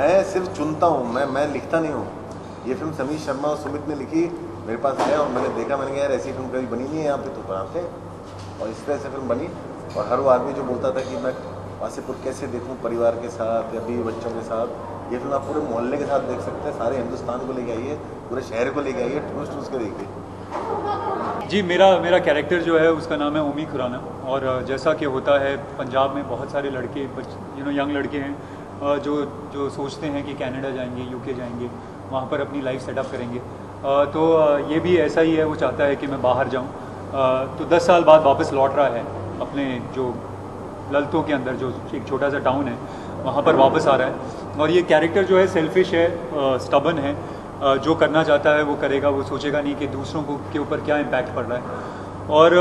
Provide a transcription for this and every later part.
मैं सिर्फ़ चुनता हूँ, मैं मैं लिखता नहीं हूँ। ये फ़िल्म समीर शर्मा और सुमित ने लिखी, मेरे पास आया और मैंने देखा, मैंने कहा, यार, ऐसी फ़िल्म कभी बनी नहीं है यहाँ पे तो बनाते और इस तरह से फ़िल्म बनी। और हर वो आदमी जो बोलता था कि मैं वासीपुर कैसे देखूँ, परिवार के साथ या बीवी बच्चों के साथ, ये फ़िल्म आप पूरे मोहल्ले के साथ देख सकते हैं। सारे हिंदुस्तान को लेके आइए पूरे शहर को लेके आइए ठूस ठूस के। देखिए जी, मेरा मेरा कैरेक्टर जो है, उसका नाम है ओमी खुराना। और, जैसा कि होता है, पंजाब में बहुत सारे लड़के यू नो यंग लड़के हैं। जो जो सोचते हैं कि कनाडा जाएँगे, यूके जाएँगे, वहाँ पर अपनी लाइफ सेटअप करेंगे। तो ये भी ऐसा ही है, वो चाहता है कि मैं बाहर जाऊँ। तो दस साल बाद वापस लौट रहा है, अपने जो ललतों के अंदर, जो एक छोटा सा टाउन है, वहाँ पर वापस आ रहा है। और ये कैरेक्टर जो है सेल्फिश है स्टबन है। जो करना चाहता है, वो करेगा, वो सोचेगा नहीं कि दूसरों को, के ऊपर क्या इम्पैक्ट पड़ रहा है। और,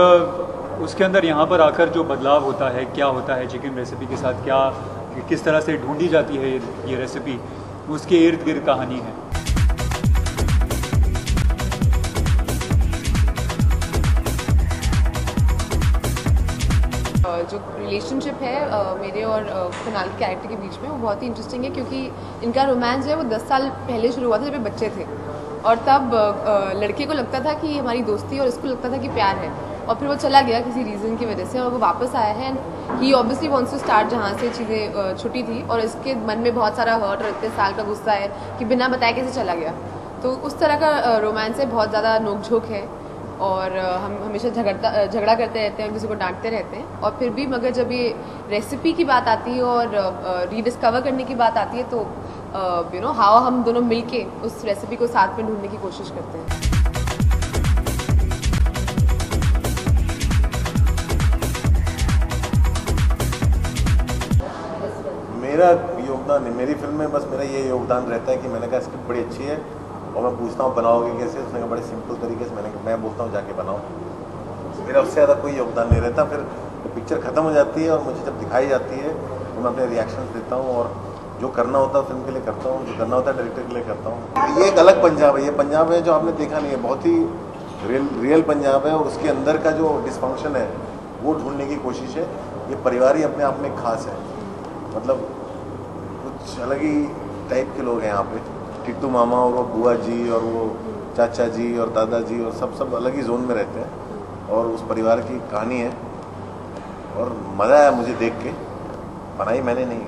उसके अंदर यहाँ पर आकर जो बदलाव होता है, क्या होता है चिकन रेसिपी के साथ क्या किस तरह से ढूंढी जाती है ये रेसिपी उसके इर्द गिर्द कहानी है। जो रिलेशनशिप है मेरे और कुनाल के कैरेक्टर के बीच में, वो बहुत ही इंटरेस्टिंग है क्योंकि इनका रोमांस जो है वो दस साल पहले शुरू हुआ था जब बच्चे थे। और तब लड़के को लगता था कि हमारी दोस्ती और इसको लगता था कि प्यार है। और फिर वो चला गया किसी रीज़न की वजह से और वो वापस आया है। And he obviously wants to start जहाँ से चीज़ें छुट्टी थी और इसके मन में बहुत सारा हर्ट और इतने साल का गुस्सा है कि बिना बताए कैसे चला गया। तो उस तरह का रोमांस है, बहुत ज़्यादा नोकझोंक है। और हम हमेशा झगड़ता झगड़ा करते रहते हैं किसी को डांटते रहते हैं। और फिर भी मगर जब ये रेसिपी की बात आती है और रीडिस्कवर करने की बात आती है तो यू नो हाउ हम दोनों मिलके उस रेसिपी को साथ में ढूँढने की कोशिश करते हैं। मेरा योगदान, मेरी फ़िल्म में बस मेरा ये योगदान रहता है कि मैंने कहा स्क्रिप्ट बड़ी अच्छी है। और मैं पूछता हूँ, बनाओगे कैसे? उसने कहा, बड़े सिंपल तरीके से मैंने मैं बोलता हूँ, जाके बनाओ। मेरा उससे ज़्यादा कोई योगदान नहीं रहता। फिर पिक्चर ख़त्म हो जाती है और मुझे जब दिखाई जाती है तो मैं अपने रिएक्शन देता हूँ और जो करना होता है फ़िल्म के लिए करता हूँ, जो करना होता है डायरेक्टर के लिए करता हूँ। ये एक अलग पंजाब है, ये पंजाब है जो आपने देखा नहीं है, बहुत ही रियल रियल पंजाब है और उसके अंदर का जो डिसफंक्शन है, वो ढूँढने की कोशिश है। ये परिवार ही अपने आप में खास है। मतलब कुछ अलग ही टाइप के लोग हैं यहाँ पे। टिट्टू मामा और वो बुआ जी और वो चाचा जी और दादाजी और सब सब अलग ही जोन में रहते हैं और उस परिवार की कहानी है। और मज़ा आया मुझे देख के। बनाई मैंने नहीं।